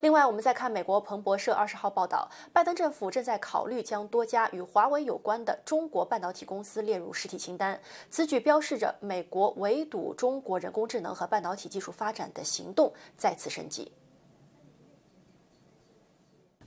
另外，我们再看美国彭博社二十号报道，拜登政府正在考虑将多家与华为有关的中国半导体公司列入实体清单。此举标示着美国围堵中国人工智能和半导体技术发展的行动再次升级。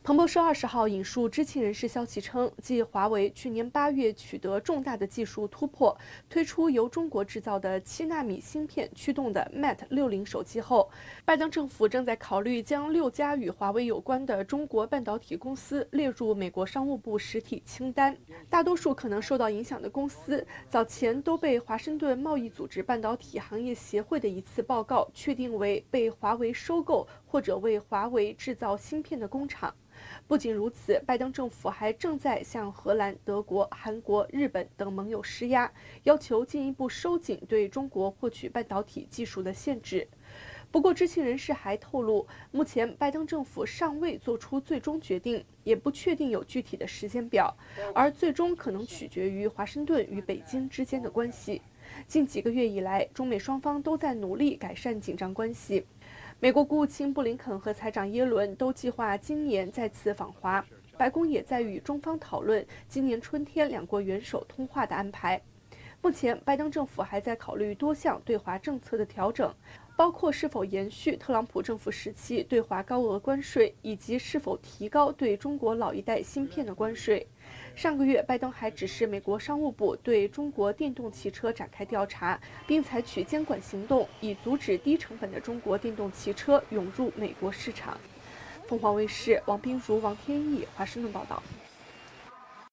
彭博社二十号引述知情人士消息称，继华为去年八月取得重大的技术突破，推出由中国制造的七纳米芯片驱动的 Mate 六零手机后，拜登政府正在考虑将六家与华为有关的中国半导体公司列入美国商务部实体清单。大多数可能受到影响的公司，早前都被华盛顿贸易组织半导体行业协会的一次报告确定为被华为收购或者为华为制造芯片的工厂。不仅如此，拜登政府还正在向荷兰、德国、韩国、日本等盟友施压，要求进一步收紧对中国获取半导体技术的限制。不过，知情人士还透露，目前拜登政府尚未做出最终决定，也不确定有具体的时间表，而最终可能取决于华盛顿与北京之间的关系。近几个月以来，中美双方都在努力改善紧张关系。美国国务卿布林肯和财长耶伦都计划今年再次访华，白宫也在与中方讨论今年春天两国元首通话的安排。目前，拜登政府还在考虑多项对华政策的调整，包括是否延续特朗普政府时期对华高额关税，以及是否提高对中国老一代芯片的关税。上个月，拜登还指示美国商务部对中国电动汽车展开调查，并采取监管行动，以阻止低成本的中国电动汽车涌入美国市场。凤凰卫视王冰如、王天意华盛顿报道。